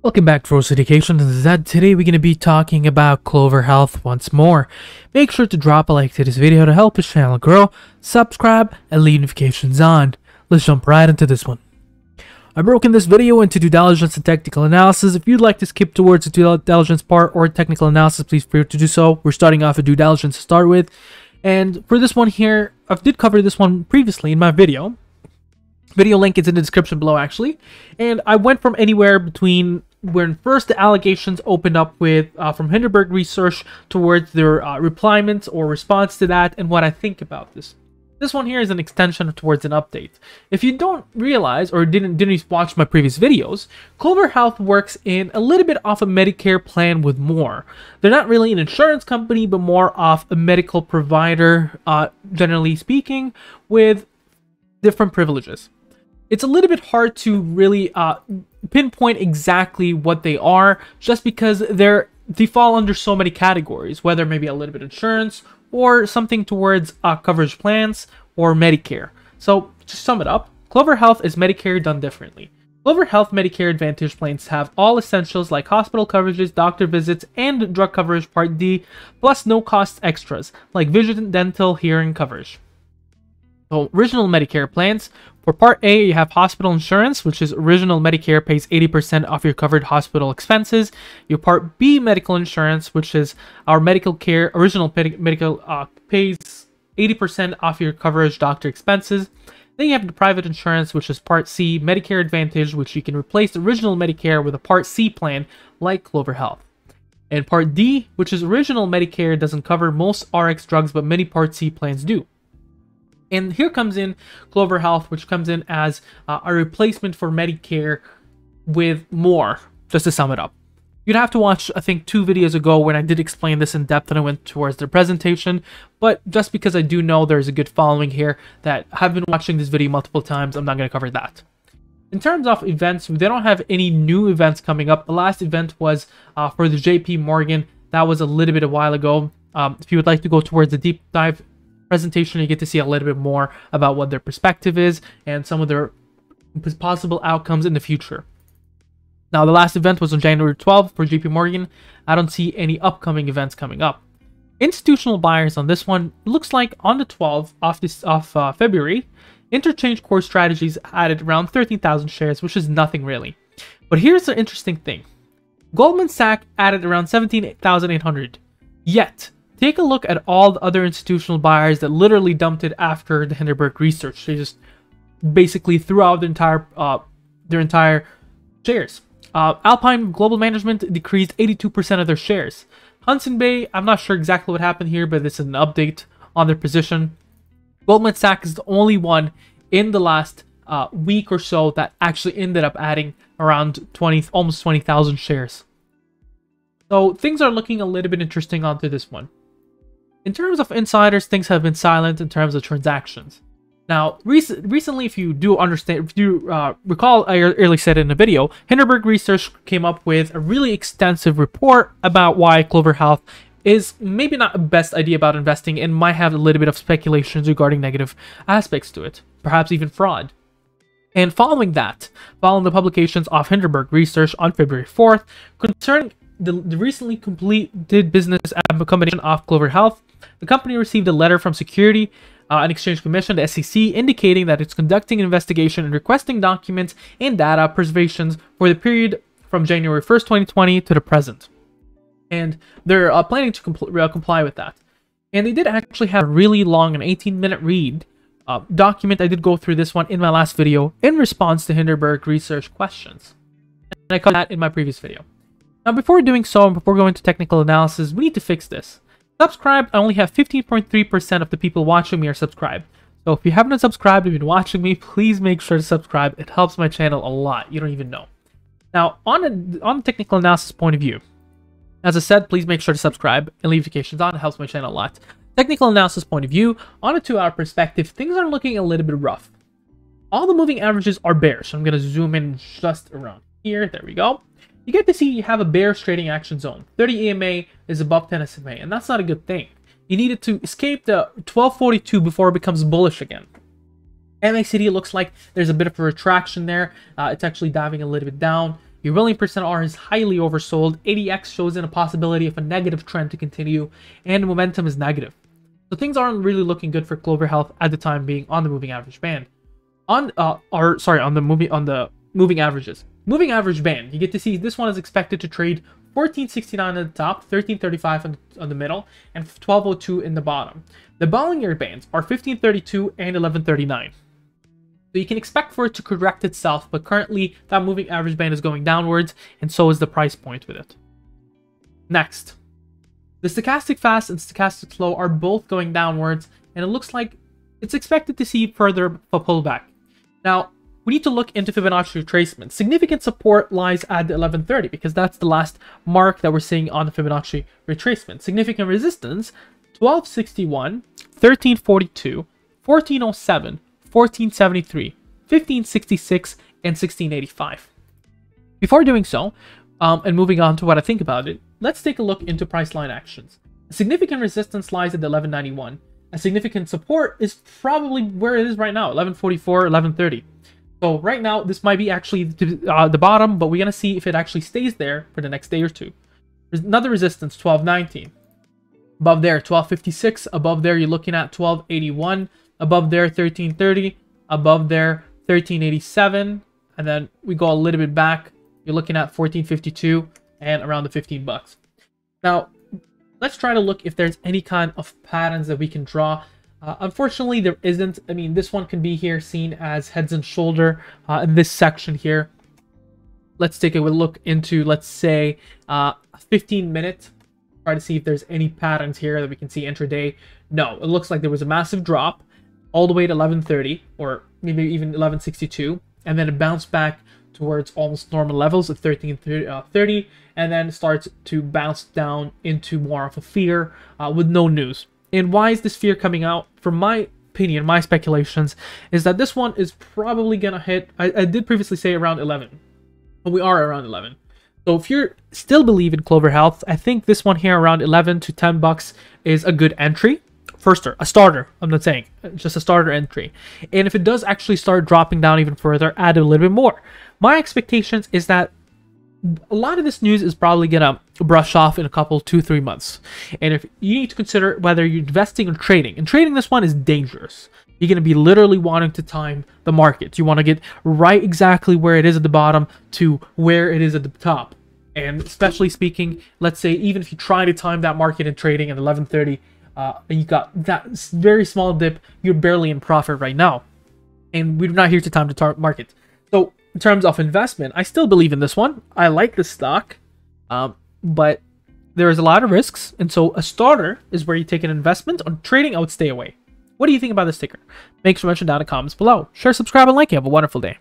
Welcome back to Ferocious Education. This is Ed. Today we're going to be talking about Clover Health once more. Make sure to drop a like to this video to help this channel grow, subscribe, and leave notifications on. Let's jump right into this one. I've broken this video into due diligence and technical analysis. If you'd like to skip towards the due diligence part or technical analysis, please feel free to do so. We're starting off with due diligence to start with. And for this one here, I did cover this one previously in my video. Video link is in the description below actually. And I went from anywhere between when first the allegations opened up with uh, from Hindenburg Research towards their uh, or response to that and what I think about this. This one here is an extension towards an update. If you don't realize or didn't didn't watch my previous videos, Clover Health works in a little bit off a Medicare plan with more. They're not really an insurance company, but more off a medical provider, uh, generally speaking, with different privileges. It's a little bit hard to really uh, pinpoint exactly what they are, just because they're they fall under so many categories, whether maybe a little bit insurance or something towards uh, coverage plans or Medicare. So to sum it up, Clover Health is Medicare done differently. Clover Health Medicare Advantage plans have all essentials like hospital coverages, doctor visits, and drug coverage Part D, plus no cost extras like vision, dental, hearing coverage. So original Medicare plans. For Part A, you have hospital insurance, which is original Medicare pays 80% of your covered hospital expenses. Your Part B medical insurance, which is our medical care, original medical uh, pays 80% off your coverage doctor expenses. Then you have the private insurance, which is Part C, Medicare Advantage, which you can replace original Medicare with a Part C plan like Clover Health. And Part D, which is original Medicare, doesn't cover most RX drugs, but many Part C plans do. And here comes in Clover Health, which comes in as uh, a replacement for Medicare with more, just to sum it up. You'd have to watch, I think, two videos ago when I did explain this in depth and I went towards the presentation. But just because I do know there's a good following here that have been watching this video multiple times, I'm not going to cover that. In terms of events, they don't have any new events coming up. The last event was uh, for the JP Morgan. That was a little bit a while ago. Um, if you would like to go towards the deep dive presentation, you get to see a little bit more about what their perspective is and some of their possible outcomes in the future. Now, the last event was on January 12th for JP Morgan. I don't see any upcoming events coming up. Institutional buyers on this one looks like on the 12th of this uh, February, Interchange Core Strategies added around 13,000 shares, which is nothing really. But here's the interesting thing: Goldman Sachs added around 17,800. Yet Take a look at all the other institutional buyers that literally dumped it after the Hindenburg research. They just basically threw out the entire uh, their entire shares. Uh, Alpine Global Management decreased 82% of their shares. Hudson Bay, I'm not sure exactly what happened here, but this is an update on their position. Goldman Sachs is the only one in the last uh, week or so that actually ended up adding around 20, almost 20,000 shares. So things are looking a little bit interesting onto this one. In terms of insiders, things have been silent in terms of transactions. Now, rec recently, if you do understand, if you uh, recall, I earlier said in the video, Hindenburg Research came up with a really extensive report about why Clover Health is maybe not the best idea about investing and might have a little bit of speculations regarding negative aspects to it, perhaps even fraud. And following that, following the publications of Hindenburg Research on February 4th concerning the, the recently completed business combination of Clover Health, the company received a letter from Security uh, and Exchange Commission, the SEC, indicating that it's conducting an investigation and requesting documents and data preservations for the period from January 1st, 2020 to the present. And they're uh, planning to compl uh, comply with that. And they did actually have a really long, an 18-minute read uh, document. I did go through this one in my last video in response to Hindenburg research questions. And I covered that in my previous video. Now, before doing so and before going to technical analysis, we need to fix this. Subscribed, I only have 15.3% of the people watching me are subscribed. So if you haven't subscribed and been watching me, please make sure to subscribe. It helps my channel a lot. You don't even know. Now, on a, on technical analysis point of view, as I said, please make sure to subscribe and leave notifications on. It helps my channel a lot. Technical analysis point of view, on a two-hour perspective, things are looking a little bit rough. All the moving averages are bearish. So I'm going to zoom in just around here. There we go you get to see you have a bearish trading action zone. 30 EMA is above 10 SMA, and that's not a good thing. You needed to escape the 1242 before it becomes bullish again. MACD looks like there's a bit of a retraction there. Uh, it's actually diving a little bit down. Your Williams percent R is highly oversold. ADX shows in a possibility of a negative trend to continue, and momentum is negative. So things aren't really looking good for Clover Health at the time being on the moving average band. On uh, or sorry, on the movie on the moving averages. Moving average band, you get to see this one is expected to trade 1469 at the top, 1335 on, on the middle, and 1202 in the bottom. The Bollinger bands are 1532 and 1139. So you can expect for it to correct itself, but currently that moving average band is going downwards, and so is the price point with it. Next, the stochastic fast and stochastic slow are both going downwards, and it looks like it's expected to see further pullback. Now, we need to look into Fibonacci retracement. Significant support lies at the 1130 because that's the last mark that we're seeing on the Fibonacci retracement. Significant resistance, 1261, 1342, 1407, 1473, 1566, and 1685. Before doing so, um, and moving on to what I think about it, let's take a look into price line actions. A significant resistance lies at the 1191. A significant support is probably where it is right now, 1144, 1130. So right now, this might be actually uh, the bottom, but we're going to see if it actually stays there for the next day or two. There's another resistance, 1219. Above there, 1256. Above there, you're looking at 1281. Above there, 1330. Above there, 1387. And then we go a little bit back. You're looking at 1452 and around the 15 bucks. Now, let's try to look if there's any kind of patterns that we can draw uh, unfortunately, there isn't. I mean, this one can be here seen as heads and shoulder uh, in this section here. Let's take a look into, let's say, uh, 15 minute. Try to see if there's any patterns here that we can see intraday. No, it looks like there was a massive drop all the way to 1130 or maybe even 1162 and then it bounced back towards almost normal levels of 1330 uh, and then starts to bounce down into more of a fear uh, with no news and why is this fear coming out? From my opinion, my speculations, is that this one is probably gonna hit. I, I did previously say around 11, but we are around 11. So if you still believe in Clover Health, I think this one here around 11 to 10 bucks is a good entry. Firster, a starter, I'm not saying, just a starter entry. And if it does actually start dropping down even further, add a little bit more. My expectations is that a lot of this news is probably gonna brush off in a couple, two, three months. And if you need to consider whether you're investing or trading, and trading this one is dangerous. You're gonna be literally wanting to time the market. You want to get right exactly where it is at the bottom to where it is at the top. And especially speaking, let's say even if you try to time that market in trading at 11:30, uh, you got that very small dip, you're barely in profit right now. And we're not here to time the market. So in terms of investment, I still believe in this one. I like the stock, um, but there is a lot of risks, and so a starter is where you take an investment. On trading, I would stay away. What do you think about this ticker? Make sure to mention down in the comments below. Share, subscribe, and like. You have a wonderful day.